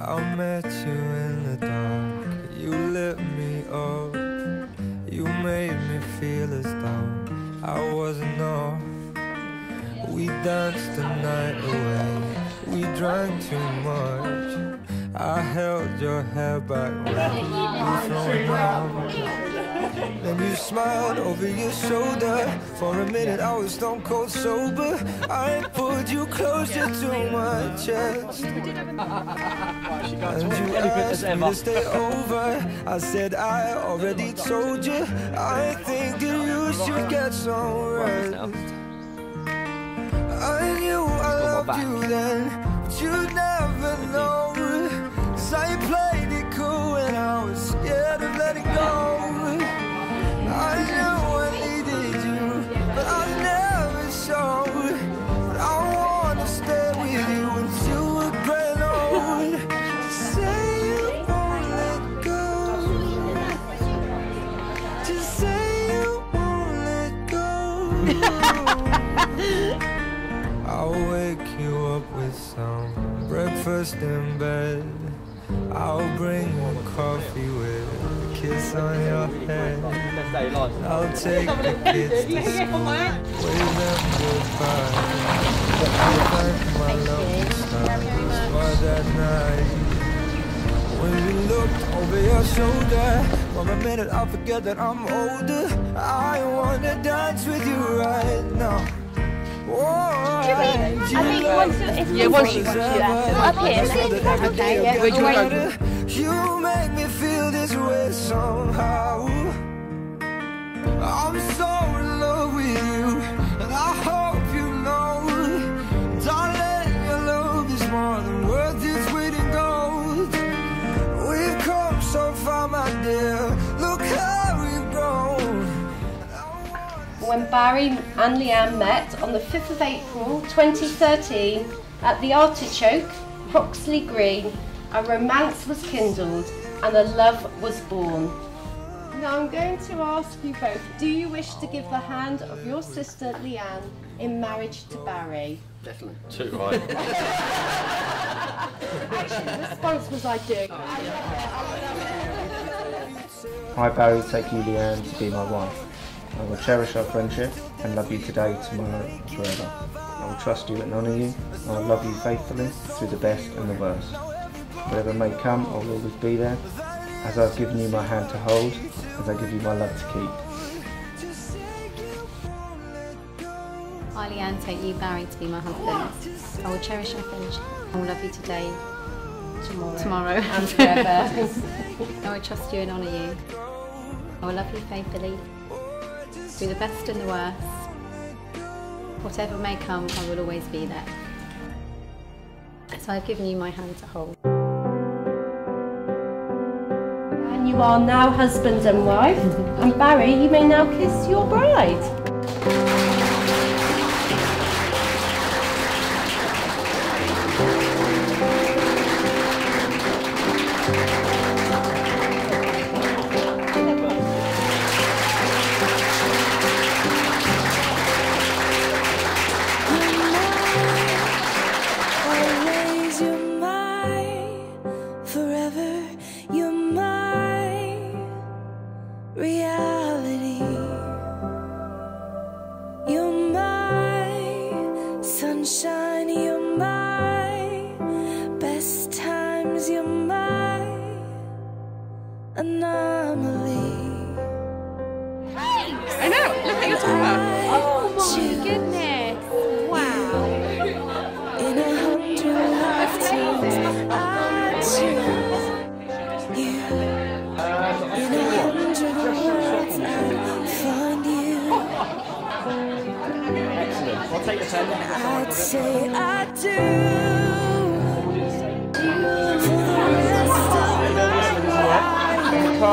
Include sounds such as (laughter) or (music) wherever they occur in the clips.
I met you in the dark. You lit me up. You made me feel as though I wasn't off. We danced the night away. We drank too much. I held your hair back when you were throwing up. Then you smiled over your shoulder. For a minute, I was stone cold sober. I pulled you closer to my chest. And you asked me to stay over. I said, I already told you. I think that you should get some rest. I knew I loved you then, (laughs) I'll wake you up with some breakfast in bed. I'll bring you coffee with a kiss on your head. I'll take the kids to school, wave them goodbye. I'll thank my lucky stars for that night. When you looked over your shoulder, for a minute I forget that I'm older. I wanna dance with you I think once it's Yeah, once you- up here. Okay, yeah. Where'd you go? You make me feel this way somehow. I'm so in love with you, and I hope you know, darling, your love is more than worth its weight in gold. We've come so far, my dear. When Barry and Leanne met on the 5th of April 2013 at the Artichoke, Croxley Green, a romance was kindled and a love was born. Now I'm going to ask you both, do you wish to give the hand of your sister Leanne in marriage to Barry? Definitely. Too right. (laughs) The response was I do. I, Barry, take you, Leanne, to be my wife. I will cherish our friendship and love you today, tomorrow, and forever. I will trust you and honour you. I will love you faithfully through the best and the worst. Whatever may come, I will always be there. As I've given you my hand to hold, as I give you my love to keep. I, Leanne, take you, Barry, to be my husband. I will cherish our friendship. I will love you today, Tomorrow. tomorrow, And forever. (laughs) I will trust you and honour you. I will love you faithfully, through the best and the worst. Whatever may come, I will always be there. So I've given you my hand to hold. and you are now husband and wife. And Barry, you may now kiss your bride. Times, you're my anomaly. I know. Look at your timer. Oh my Goodness! Wow! In a hundred lifetimes, I choose you. In a hundred worlds, I'll find you. Excellent. I'll take the ten. I'd say I do.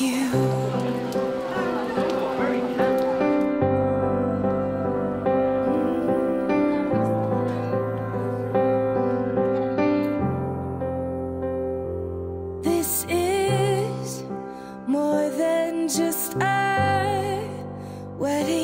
This is more than just a wedding.